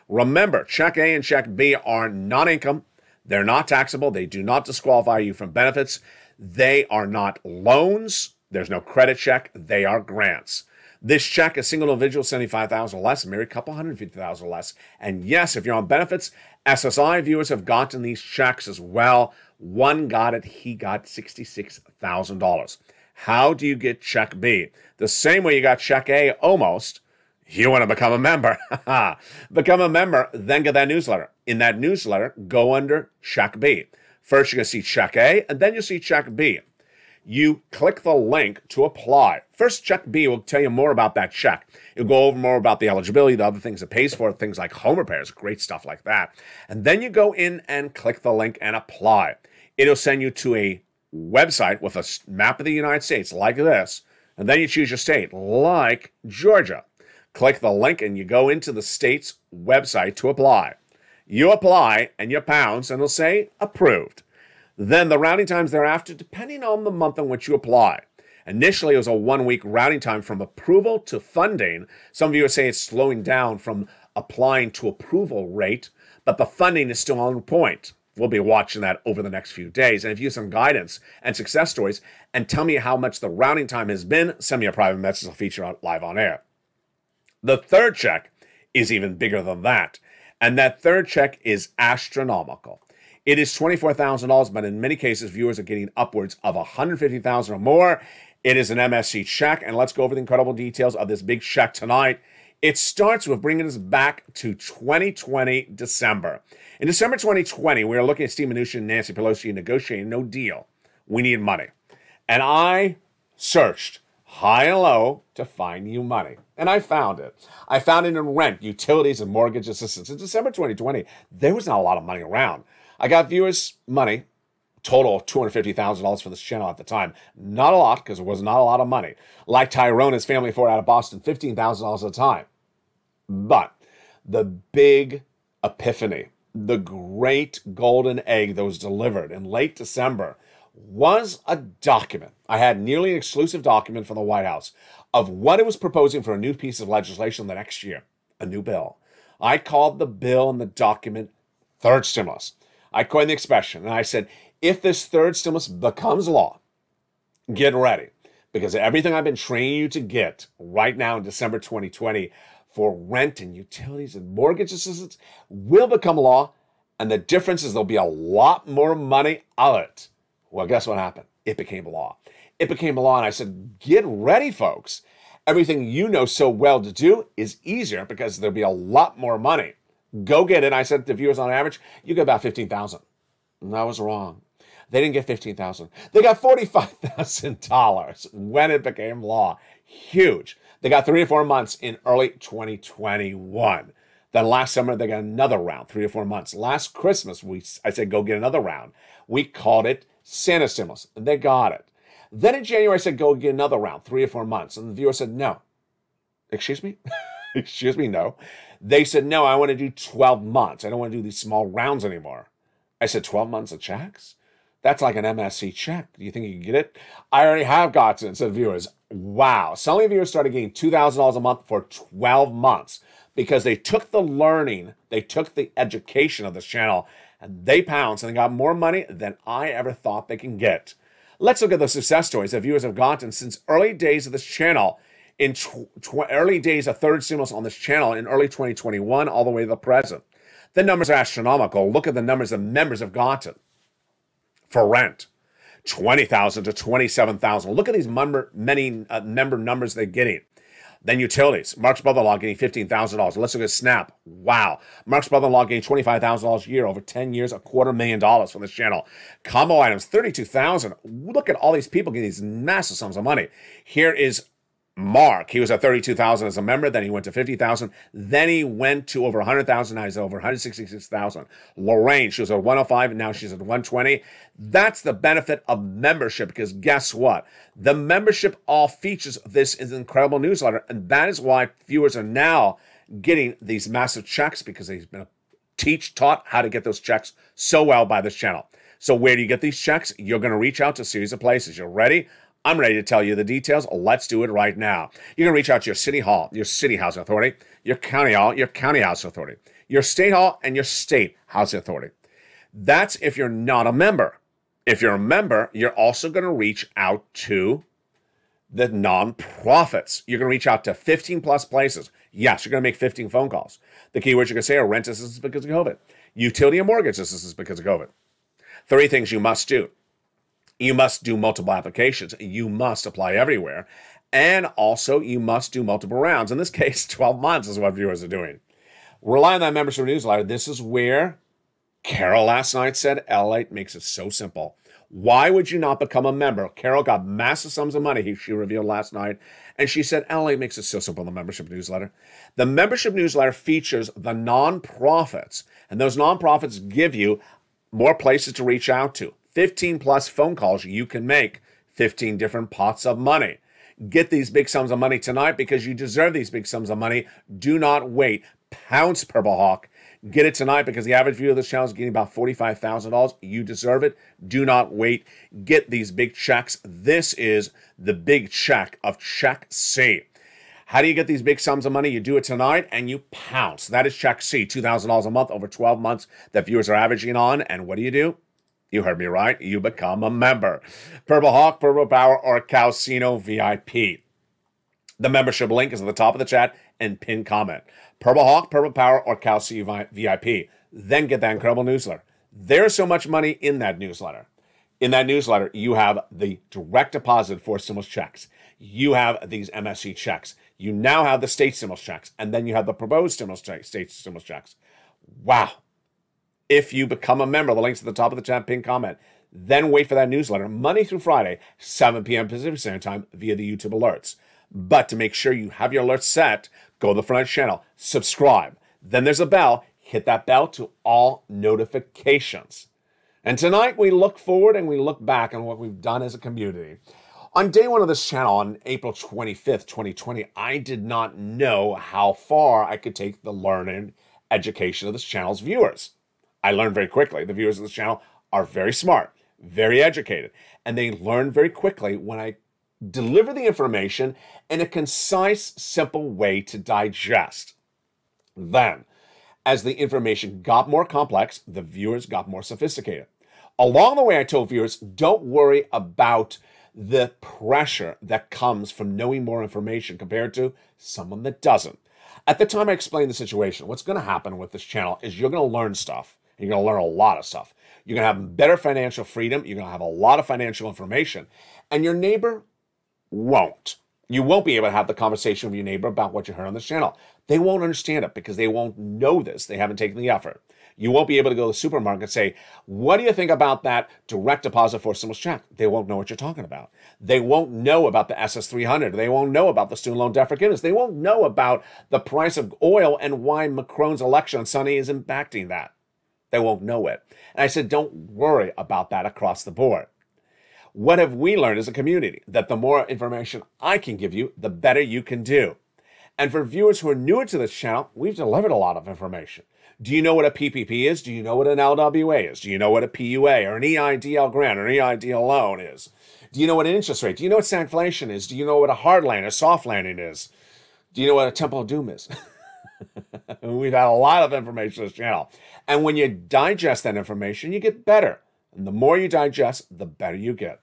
Remember, Check A and Check B are non income. They're not taxable. They do not disqualify you from benefits. They are not loans. There's no credit check. They are grants. This check, a single individual, 75,000 less, married couple, 150,000 less. And yes, if you're on benefits, SSI viewers have gotten these checks as well. One got it, he got $66,000. How do you get check B? The same way you got check A almost. You want to become a member. become a member, then get that newsletter. In that newsletter, go under check B. First, you're going to see check A, and then you'll see check B. You click the link to apply. First, check B will tell you more about that check. It'll go over more about the eligibility, the other things it pays for, things like home repairs, great stuff like that. And then you go in and click the link and apply. It'll send you to a website with a map of the United States like this, and then you choose your state, like Georgia. Click the link and you go into the state's website to apply. You apply and you pounce, and it'll say approved. Then the routing times thereafter, depending on the month in which you apply. Initially, it was a one week routing time from approval to funding. Some of you are saying it's slowing down from applying to approval rate, but the funding is still on point we'll be watching that over the next few days. And if you have some guidance and success stories and tell me how much the routing time has been, send me a private message. I'll feature live on air. The third check is even bigger than that. And that third check is astronomical. It is $24,000, but in many cases, viewers are getting upwards of $150,000 or more. It is an MSC check. And let's go over the incredible details of this big check tonight. It starts with bringing us back to 2020 December. In December 2020, we were looking at Steve Mnuchin and Nancy Pelosi negotiating no deal. We need money. And I searched high and low to find you money. And I found it. I found it in rent, utilities, and mortgage assistance. In December 2020, there was not a lot of money around. I got viewers' money, total $250,000 for this channel at the time. Not a lot, because it was not a lot of money. Like Tyrone, his family for out of Boston, $15,000 at a time. But the big epiphany, the great golden egg that was delivered in late December was a document. I had nearly an exclusive document from the White House of what it was proposing for a new piece of legislation the next year, a new bill. I called the bill and the document third stimulus. I coined the expression and I said, if this third stimulus becomes law, get ready because everything I've been training you to get right now in December 2020 for rent and utilities and mortgage assistance will become law. And the difference is there'll be a lot more money of it. Well, guess what happened? It became law. It became law. And I said, get ready, folks. Everything you know so well to do is easier because there'll be a lot more money. Go get it. I said to viewers on average, you get about 15,000. And I was wrong. They didn't get 15,000. They got $45,000 when it became law. Huge. They got three or four months in early 2021. Then last summer, they got another round, three or four months. Last Christmas, we I said, go get another round. We called it Santa stimulus, they got it. Then in January, I said, go get another round, three or four months. And the viewer said, no. Excuse me? Excuse me, no. They said, no, I want to do 12 months. I don't want to do these small rounds anymore. I said, 12 months of checks? That's like an MSC check. Do you think you can get it? I already have gotten it, said viewers. Wow. Some of the viewers started getting $2,000 a month for 12 months because they took the learning, they took the education of this channel, and they pounced and they got more money than I ever thought they can get. Let's look at the success stories that viewers have gotten since early days of this channel in early days of third stimulus on this channel in early 2021 all the way to the present. The numbers are astronomical. Look at the numbers the members have gotten for rent. 20,000 to 27,000. Look at these member, many uh, member numbers they're getting. Then utilities. Mark's brother-in-law getting $15,000. Let's look at Snap. Wow. Mark's brother-in-law getting $25,000 a year over 10 years, a quarter million dollars from this channel. Combo items, 32,000. Look at all these people getting these massive sums of money. Here is Mark, he was at 32,000 as a member, then he went to 50,000, then he went to over 100,000, now he's over 166,000. Lorraine, she was at 105, and now she's at 120. That's the benefit of membership, because guess what? The membership all features this is incredible newsletter, and that is why viewers are now getting these massive checks, because they've been teach, taught how to get those checks so well by this channel. So where do you get these checks? You're going to reach out to a series of places. You're ready? I'm ready to tell you the details. Let's do it right now. You're going to reach out to your city hall, your city housing authority, your county hall, your county housing authority, your state hall, and your state housing authority. That's if you're not a member. If you're a member, you're also going to reach out to the nonprofits. You're going to reach out to 15 plus places. Yes, you're going to make 15 phone calls. The keywords you're going to say are rent assistance because of COVID, utility and mortgage assistance because of COVID. Three things you must do you must do multiple applications. You must apply everywhere. And also, you must do multiple rounds. In this case, 12 months is what viewers are doing. Rely on that membership newsletter. This is where Carol last night said L8 makes it so simple. Why would you not become a member? Carol got massive sums of money, she revealed last night. And she said, L8 makes it so simple, the membership newsletter. The membership newsletter features the nonprofits, and those nonprofits give you more places to reach out to. 15 plus phone calls you can make 15 different pots of money. Get these big sums of money tonight because you deserve these big sums of money. Do not wait. Pounce Purple Hawk. Get it tonight because the average viewer of this channel is getting about $45,000. You deserve it. Do not wait. Get these big checks. This is the big check of Check C. How do you get these big sums of money? You do it tonight and you pounce. That is Check C, $2,000 a month over 12 months that viewers are averaging on. And what do you do? You heard me right. You become a member. Purple Hawk, Purple Power, or Calcino VIP. The membership link is at the top of the chat and pin comment. Purple Hawk, Purple Power, or Calcino VIP. Then get that incredible newsletter. There's so much money in that newsletter. In that newsletter, you have the direct deposit for stimulus checks. You have these MSC checks. You now have the state stimulus checks, and then you have the proposed stimulus state stimulus checks. Wow, if you become a member. The link's at the top of the chat, pin comment. Then wait for that newsletter Monday through Friday, 7 p.m. Pacific Standard Time via the YouTube alerts. But to make sure you have your alerts set, go to the front channel, subscribe. Then there's a bell. Hit that bell to all notifications. And tonight we look forward and we look back on what we've done as a community. On day one of this channel, on April 25th, 2020, I did not know how far I could take the learning education of this channel's viewers. I learned very quickly. The viewers of this channel are very smart, very educated, and they learn very quickly when I deliver the information in a concise, simple way to digest. Then, as the information got more complex, the viewers got more sophisticated. Along the way, I told viewers don't worry about the pressure that comes from knowing more information compared to someone that doesn't. At the time I explained the situation, what's going to happen with this channel is you're going to learn stuff. You're going to learn a lot of stuff. You're going to have better financial freedom. You're going to have a lot of financial information. And your neighbor won't. You won't be able to have the conversation with your neighbor about what you heard on this channel. They won't understand it because they won't know this. They haven't taken the effort. You won't be able to go to the supermarket and say, What do you think about that direct deposit for stimulus check? They won't know what you're talking about. They won't know about the SS300. They won't know about the student loan debt forgiveness. They won't know about the price of oil and why Macron's election on Sunday is impacting that. They won't know it. And I said, Don't worry about that across the board. What have we learned as a community? That the more information I can give you, the better you can do. And for viewers who are newer to this channel, we've delivered a lot of information. Do you know what a PPP is? Do you know what an LWA is? Do you know what a PUA or an EIDL grant or an EIDL loan is? Do you know what an interest rate? Do you know what stagflation is? Do you know what a hard landing or soft landing is? Do you know what a temple of doom is? We've had a lot of information on this channel. And when you digest that information, you get better. And the more you digest, the better you get.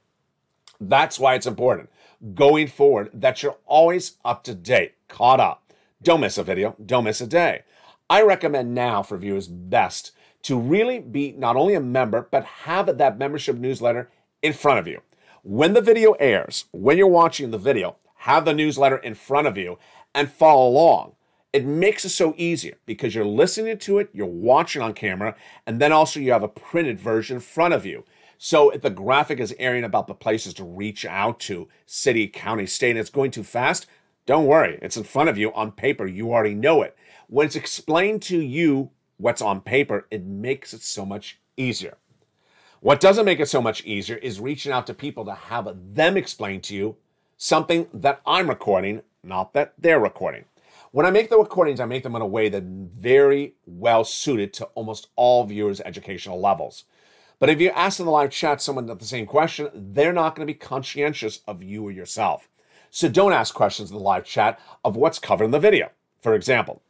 That's why it's important going forward that you're always up to date, caught up. Don't miss a video, don't miss a day. I recommend now for viewers best to really be not only a member, but have that membership newsletter in front of you. When the video airs, when you're watching the video, have the newsletter in front of you and follow along. It makes it so easier because you're listening to it, you're watching on camera, and then also you have a printed version in front of you. So if the graphic is airing about the places to reach out to, city, county, state, and it's going too fast, don't worry. It's in front of you on paper. You already know it. When it's explained to you what's on paper, it makes it so much easier. What doesn't make it so much easier is reaching out to people to have them explain to you something that I'm recording, not that they're recording. When I make the recordings, I make them in a way that's very well suited to almost all viewers' educational levels. But if you ask in the live chat someone the same question, they're not going to be conscientious of you or yourself. So don't ask questions in the live chat of what's covered in the video. For example,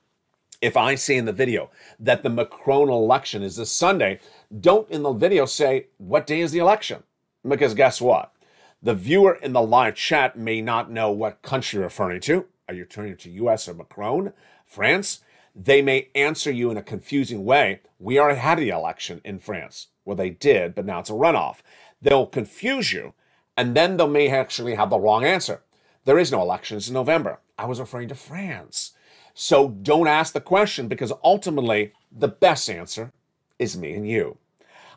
if I say in the video that the Macron election is this Sunday, don't in the video say, what day is the election? Because guess what? The viewer in the live chat may not know what country you're referring to. Are you turning to US or Macron? France? They may answer you in a confusing way. We already had the election in France. Well, they did, but now it's a runoff. They'll confuse you, and then they may actually have the wrong answer. There is no elections in November. I was referring to France. So don't ask the question because ultimately the best answer is me and you.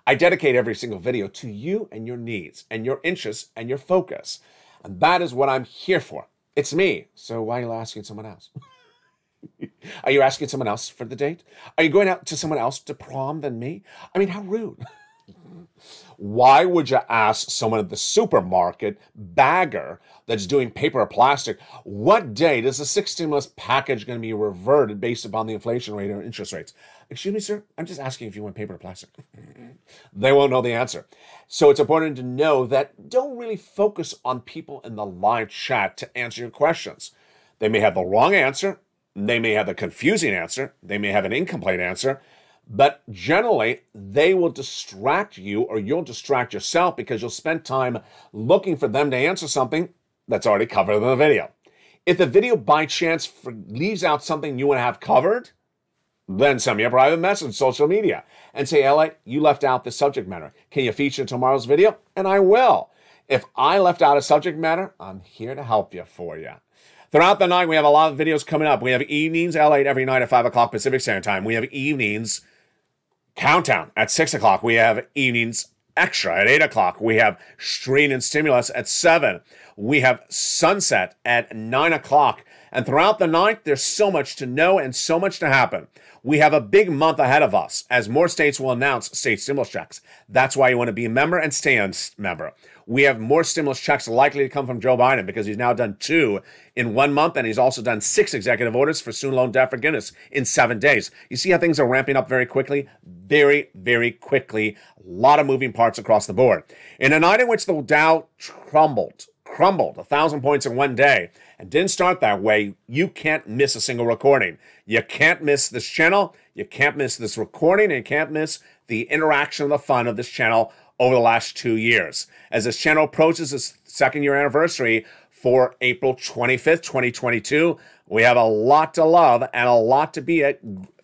I dedicate every single video to you and your needs and your interests and your focus. And that is what I'm here for. It's me. So why are you asking someone else? are you asking someone else for the date? Are you going out to someone else to prom than me? I mean, how rude. Why would you ask someone at the supermarket bagger that's doing paper or plastic, what day does the six stimulus package going to be reverted based upon the inflation rate or interest rates? Excuse me, sir, I'm just asking if you want paper or plastic. they won't know the answer. So it's important to know that don't really focus on people in the live chat to answer your questions. They may have the wrong answer, they may have the confusing answer, they may have an incomplete answer, but generally, they will distract you or you'll distract yourself because you'll spend time looking for them to answer something that's already covered in the video. If the video by chance leaves out something you want to have covered, then send me a private message social media and say, LA, you left out the subject matter. Can you feature tomorrow's video? And I will. If I left out a subject matter, I'm here to help you for you. Throughout the night, we have a lot of videos coming up. We have evenings, LA, every night at 5 o'clock Pacific Standard Time. We have evenings Countdown at 6 o'clock. We have evenings extra at 8 o'clock. We have strain and Stimulus at 7. We have Sunset at 9 o'clock. And throughout the night, there's so much to know and so much to happen. We have a big month ahead of us as more states will announce state stimulus checks. That's why you want to be a member and stay a member. We have more stimulus checks likely to come from Joe Biden because he's now done two in one month, and he's also done six executive orders for student loan debt forgiveness in seven days. You see how things are ramping up very quickly? Very, very quickly. A lot of moving parts across the board. In a night in which the Dow crumbled, crumbled a thousand points in one day, and didn't start that way, you can't miss a single recording. You can't miss this channel. You can't miss this recording, and you can't miss the interaction, and the fun of this channel over the last two years. As this channel approaches its second year anniversary for April 25th, 2022, We have a lot to love and a lot to be uh,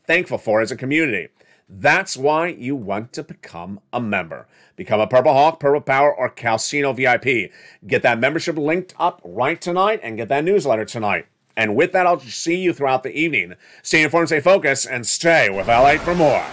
thankful for as a community. That's why you want to become a member. Become a Purple Hawk, Purple Power, or Calcino VIP. Get that membership linked up right tonight and get that newsletter tonight. And with that, I'll see you throughout the evening. Stay informed, stay focused, and stay with LA for more.